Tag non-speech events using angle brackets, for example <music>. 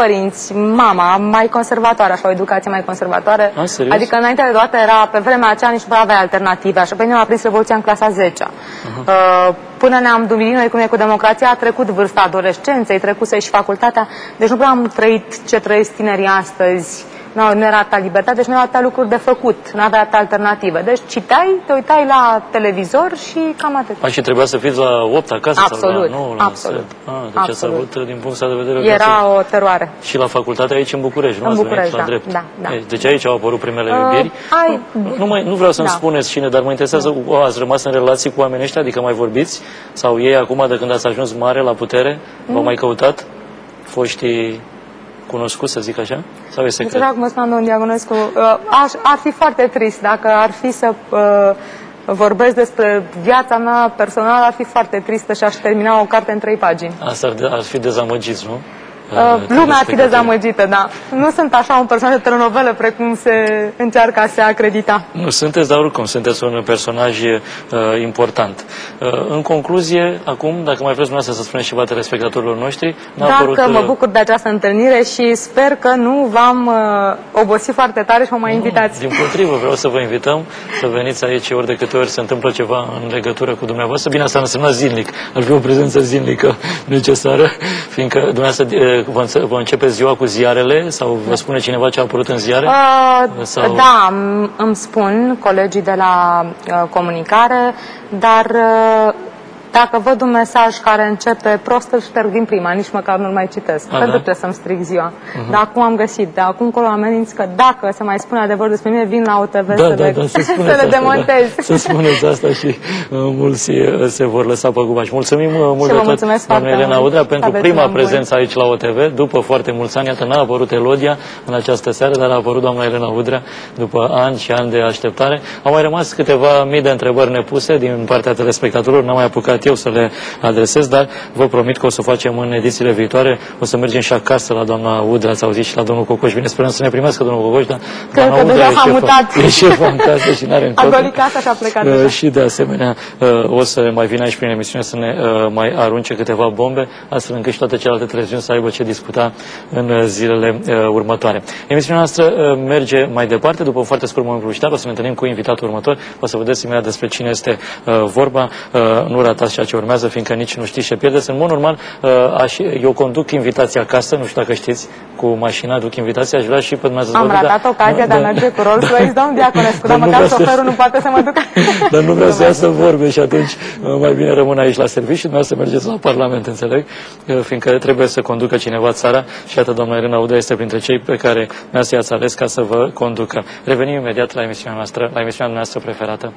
părinți, mama, mai conservatoare, așa, o educație mai conservatoare. A, serios? adică înainte de toate era, pe vremea aceea nici nu avea alternative, așa, pe mine m-a prins Revoluția în clasa 10 uh, Până ne-am dumirit noi cum e cu democrația, a trecut vârsta adolescenței, trecuse și facultatea, deci nu prea am trăit ce trăiesc tinerii astăzi nu, nu era atâta libertate, deci nu erau atâta lucruri de făcut, nu avea atâta alternative. Deci citeai, te uitai la televizor și cam atât. Aș, și trebuia să fiți la 8 acasă? Absolut, sau la 9, la absolut. A, deci ați absolut. avut, din punct de vedere... Era casă. o teroare. Și la facultate aici în București, nu În ați venit București, la da, drept. da, da. Ei, Deci aici au apărut primele Uh, iubiri. ai- Nu, nu, mai, nu vreau să-mi Da. spuneți cine, dar mă interesează, o, ați rămas în relații cu oamenii ăștia, adică mai vorbiți? Sau ei acum, de când ați ajuns mare la putere, v-au Mm. mai căutat? Foștii cunoscuți, să zic așa? Sau e Deci, secret? așa cum spunea domnul Diagonescu, uh, aș, ar fi foarte trist dacă ar fi să uh, vorbesc despre viața mea personală, ar fi foarte tristă și aș termina o carte în trei pagini. Asta ar, de- ar fi dezamăgiți, nu? Uh, lumea ar fi Telespectatorii. dezamăgită, da. Nu sunt așa un personaj de telenovelă precum se încearcă a se acredita. Nu sunteți, dar oricum sunteți un personaj uh, important. Uh, în concluzie, acum, dacă mai vreți dumneavoastră să spuneți ceva telespectatorilor noștri, n-a apărut... Dacă mă uh, bucur de această întâlnire și sper că nu v-am uh, obosit foarte tare și mă mai invitați. Din potrivă, vreau să vă invităm să veniți aici ori de câte ori se întâmplă ceva în legătură cu dumneavoastră. Bine, asta însemna zilnic. Ar fi o prezență zilnică necesară, fiindcă dumneavoastră eh, vă, înțe- vă începe ziua cu ziarele sau vă spune cineva ce a apărut în ziare? Uh, Sau- Da, îmi- îmi spun colegii de la uh, comunicare, dar uh, dacă văd un mesaj care începe prost, îl șterg din prima, nici măcar nu-l mai citesc, Aha. pentru că trebuie să-mi stric ziua. Dar acum am găsit, de acum încolo ameninț că dacă se mai spune adevăr despre mine, vin la OTV Da, să, da, le, da, <laughs> să să spuneți le asta, demontez. Da. Să spuneți asta și uh, mulți uh, se vor lăsa pe gubaș. Mulțumim uh, mult vă de tot, mulțumesc doamna foarte Elena mult. Udrea, Să pentru aveți prima un bun. prezență aici la OTV. După foarte mulți ani, iată, n-a apărut Elodia în această seară, dar a apărut doamna Elena Udrea după ani și ani de așteptare. Au mai rămas câteva mii de întrebări nepuse din partea telespectatorilor, n-am mai apucat eu să le adresez, dar vă promit că o să o facem în edițiile viitoare. O să mergem și acasă la doamna Udrea, ați auzit și la domnul Cocoș. Bine, sperăm să ne primească domnul Cocoș, dar Cred doamna că Udrea deja e s-a șefa- mutat. E șefa în casă și n-are A încotro. golit casa și a plecat Uh, deja. și de asemenea uh, o să mai vină aici prin emisiune să ne uh, mai arunce câteva bombe, astfel încât și toate celelalte televiziuni să aibă ce discuta în uh, zilele uh, următoare. Emisiunea noastră uh, merge mai departe, după un foarte scurt moment publicitar, o să ne întâlnim cu invitatul următor, o să vedeți imediat despre cine este uh, vorba, uh, nu ratați ceea ce urmează, fiindcă nici nu știți ce pierdeți. În mod normal, uh, aș, eu conduc invitația acasă, nu știu dacă știți, cu mașina duc invitația, aș vrea și pe dumneavoastră Am să vă duc, ratat dar- ocazia de a dar- merge cu Rolls Royce, domnul Diaconescu, dar Dar nu măcar vreau să- șoferul nu poate să mă ducă. <laughs> Dar nu vreau să iasă vorbe și atunci uh, mai bine rămân aici la serviciu și dumneavoastră mergeți la Parlament, înțeleg? Uh, Fiindcă trebuie să conducă cineva țara și iată, doamna Irina Udea este printre cei pe care dumneavoastră i-ați ales ca să vă conducă. Revenim imediat la emisiunea noastră, la emisiunea noastră preferată.